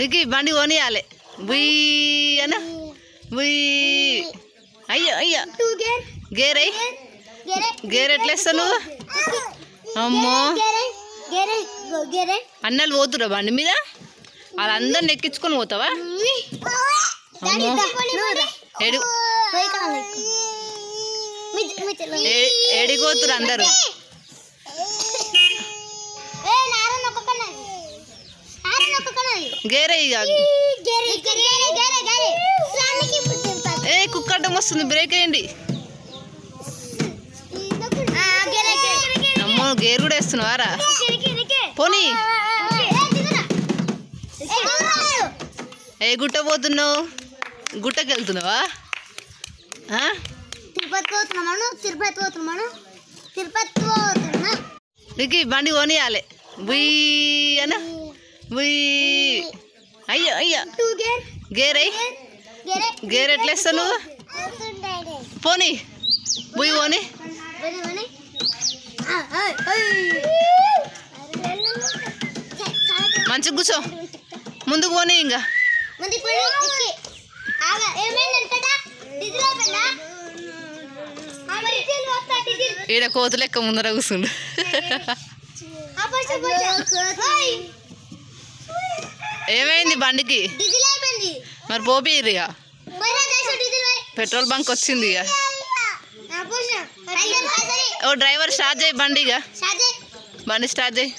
వికి బండి కొనియాలి. బుయ్ అన్న. బుయ్. అయ్యో అయ్యో. గేర్. గేరై. గేరే. ఎట్లా వేస్తావు నువ్వు? అమ్మో. అన్నలు పోతురా బండి మీద? వాళ్ళందరిని ఎక్కించుకొని పోతావా? ఏడు. పోయి కావాలి. మీ మీ చెల్లి ఏ- ఏడికి పోతురు అందరు? గేరే ఏ కుక్కటం వస్తుంది బ్రేక్ వేయండి. అమ్మో గేర్ కూడా వేస్తున్నావారా? పోనీ. ఏ గుట్ట పోతున్నావు? గుట్టకి వెళ్తున్నావా? ఆ? తిరుపతి పోతున్నామను తిరుపతి పోతున్నామను తిరుపతి పోతున్నా. వికి బండి కొనియాలి. బుయ్ అన్న బుయ్. అయ్యో అయ్యో. టూ గేర్ గేరై. గేరే. గేర్ ఎట్లా వేస్తావు నువ్వు? పోనీ. బుయ్ పోనీ. మంచిగా కూర్చో. ముందుకు పోనీ ఇంకా. మంది పోయి ఎక్కి. ఆగా. ఏమైంది ఏమైంది బండికి? మరి పోపీరు ఇక. పెట్రోల్ బంక్ వచ్చింది ఇక. ఓ డ్రైవర్ స్టార్ట్ చేయి బండి ఇక. బండి స్టార్ట్ చేయి.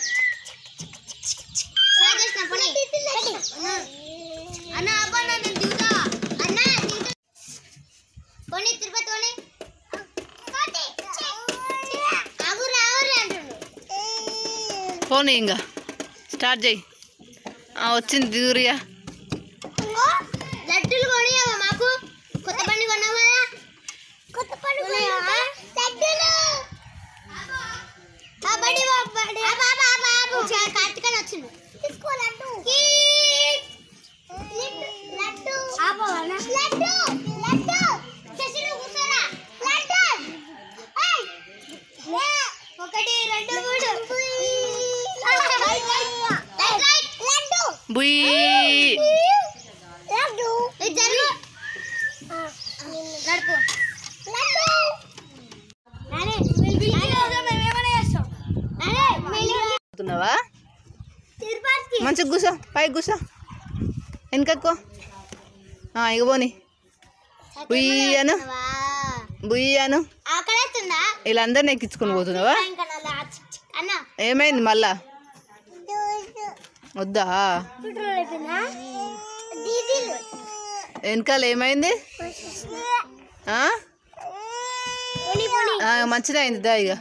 పని. తిరుపతి ఇంకా. స్టార్ట్ చేయి. వచ్చింది దిగురియా లడ్డూలు కొనియావా మాకు? కొత్త కొన్నావు కదా? కొత్త కొనియావా? లడ్డూలు. ఆ బండి ఆ బండి ఆ బాబా బాబు కార్తికన్ వచ్చిండు. తీసుకో లడ్డు. లడ్డు. ఆపవనా లడ్డు లడ్డు. కూర్చోరా. లడ్డు. ఏయ్. ఒకటి రెండు మూడు. పోతున్నావా? తిరుపతికి. మంచిగా కూర్చో పైకి కూర్చో వెనకక్కో. ఇక పోనీ. బుయ్ అను. బుయ్ అను. ఆకలేస్తుందా? వీళ్ళందరిని ఎక్కించుకొని పోతున్నావా? ఏమైంది మళ్ళా? వద్దా? వెనకాల ఏమైంది? మంచిగా అయింది దా ఇక